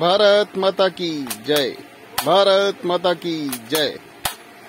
भारत माता की जय। भारत माता की जय।